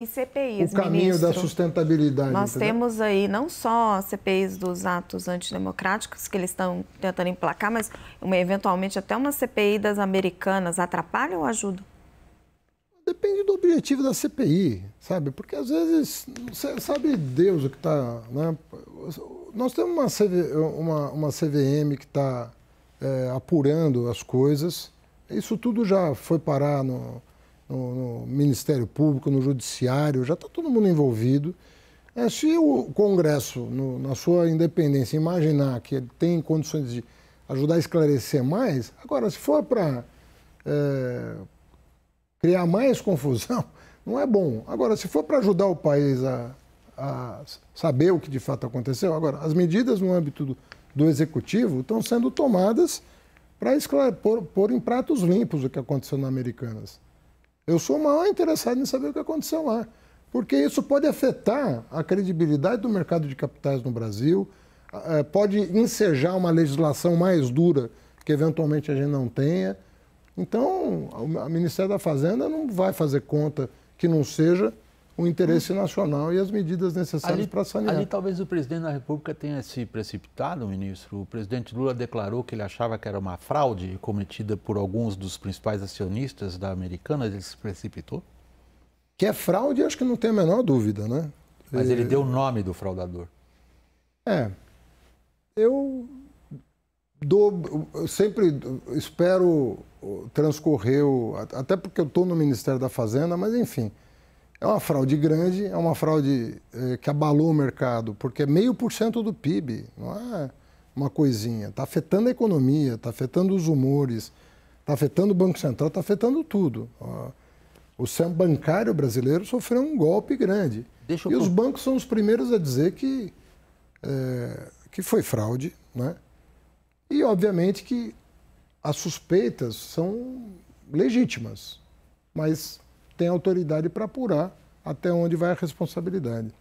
E CPIs, o caminho ministro, da sustentabilidade. Nós entendeu? temos aí não só CPIs dos atos antidemocráticos que eles estão tentando emplacar, mas uma, eventualmente até uma CPI das americanas. Atrapalha ou ajuda? Depende do objetivo da CPI, sabe? Porque às vezes, sabe Deus o que está. Né? Nós temos uma, CV, uma, uma CVM que está é, apurando as coisas. Isso tudo já foi parar no, no, no Ministério Público, no Judiciário, já está todo mundo envolvido. É, se o Congresso, no, na sua independência, imaginar que ele tem condições de ajudar a esclarecer mais, agora, se for para é, criar mais confusão, não é bom. Agora, se for para ajudar o país a, a, saber o que de fato aconteceu, agora, as medidas no âmbito do, do Executivo estão sendo tomadas para pôr, pôr em pratos limpos o que aconteceu na Americanas. Eu sou o maior interessado em saber o que aconteceu lá, porque isso pode afetar a credibilidade do mercado de capitais no Brasil, é, pode ensejar uma legislação mais dura que eventualmente a gente não tenha. Então, o Ministério da Fazenda não vai fazer conta que não seja o interesse nacional e as medidas necessárias para sanear. Ali talvez o presidente da República tenha se precipitado, ministro. O presidente Lula declarou que ele achava que era uma fraude cometida por alguns dos principais acionistas da Americana. Ele se precipitou? Que é fraude, acho que não tem a menor dúvida, né? Mas ele deu o nome do fraudador. É. Eu dou, eu sempre espero transcorrer, até porque eu estou no Ministério da Fazenda, mas enfim, é uma fraude grande, é uma fraude é, que abalou o mercado, porque é meio por cento do PIB, não é uma coisinha. Está afetando a economia, está afetando os humores, está afetando o Banco Central, está afetando tudo. O sistema bancário brasileiro sofreu um golpe grande. e os bancos são os primeiros a dizer que, é, que foi fraude. Né? E, obviamente, que as suspeitas são legítimas, mas tem autoridade para apurar até onde vai a responsabilidade.